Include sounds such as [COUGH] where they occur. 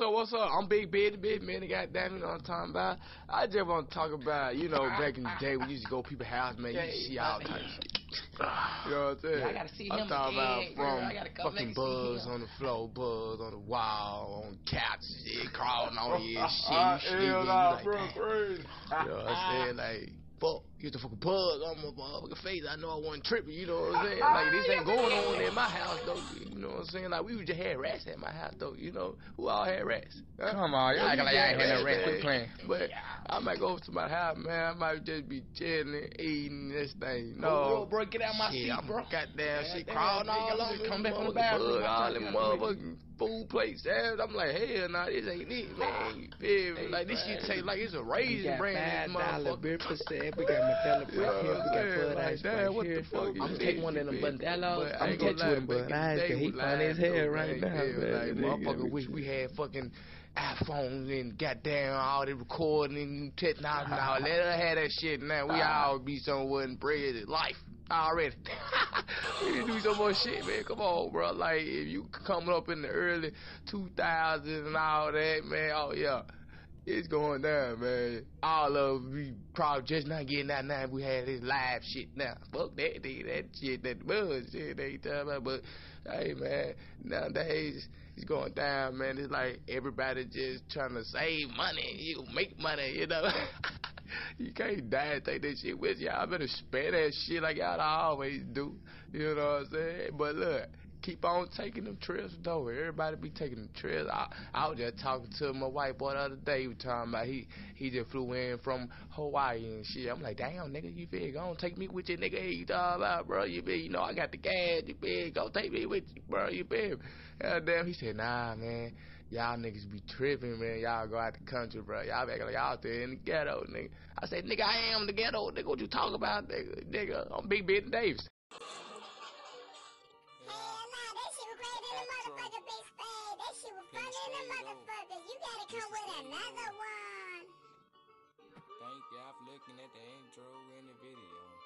up? What's up? I'm Big Bitty, Big Man. Goddamn, you know what I'm talking about? I just want to talk about, you know, back in the day we used to go to people's house, man. You see all types of shit. [LAUGHS] You know what I'm saying? Yeah, I gotta see I'm him talking again, about from I gotta come back fucking and see bugs him. on the floor, bugs on the wall, on couch, shit, crawling on [LAUGHS] you, and shit. You sleeping, hell you like, bro, crazy. [LAUGHS] You know what I'm saying? Like, fuck, get the fucking bug on my motherfucking face. I know I wasn't tripping, you know what I'm saying? Oh, like, this ain't going on in my house, though. You know what I'm saying? Like, we would just had rats at my house, though. You know, who all had rats? Huh? Come on, y'all acting like y'all ain't had no rats. Quit man. playing. But I might go over to my house, man. I might just be chilling, eating this thing. Bro, No. bro, get out my Shit, seat, I'm bro. goddamn shit Goddamn, crawling all I'm on just me. come back from the bathroom. bug, all them trying to get motherfucking food plates. ass. I'm like, hell nah, this ain't it, man. Ah. You feel me? Like, this shit taste like it's a We raisin got brand. this dollar motherfucker. beer percent. We got Modelo You know right here. We got? Bud Like, Ice right what here. the fuck you I'm feel? taking one of them? Modelos. I'm gonna catching with lie, Bud back Ice he we funny as hell right now. Like, motherfucker wish we had fucking iPhones and goddamn all the recording and technology and all. Let her have that shit now. We all be somewhere in bread life already. [LAUGHS] we do some more shit, man. Come on, bro. Like, if you coming up in the early 2000s and all that, man, oh, yeah. It's going down, man. All of we probably just not getting that now. We had this live shit now. Fuck that, nigga. That shit, that bullshit they talking about. But hey, man, nowadays it's going down, man. It's like everybody just trying to save money. You make money, you know. [LAUGHS] you can't die and take that shit with you. Y'all better spend that shit like y'all always do. You know what I'm saying? But look. Keep on taking them trips though. Everybody be taking them trips. I, I was just talking to my white boy the other day. He was talking about he he just flew in from Hawaii and shit. I'm like, damn nigga, you feel go on take me with you, nigga. Hey, you talking about, bro? You feel you know I got the gas. You feel go take me with you, bro? You feel? God damn. He said, nah, man. Y'all niggas be tripping, man. Y'all go out the country, bro. Y'all act like y'all out there in the ghetto, nigga. I said, nigga, I am the ghetto, nigga. What you talking about, nigga? Nigga, I'm Big Ben Davis. Shit was fun in the motherfucker. You gotta come with another one. Thank y'all for looking at the intro in the video.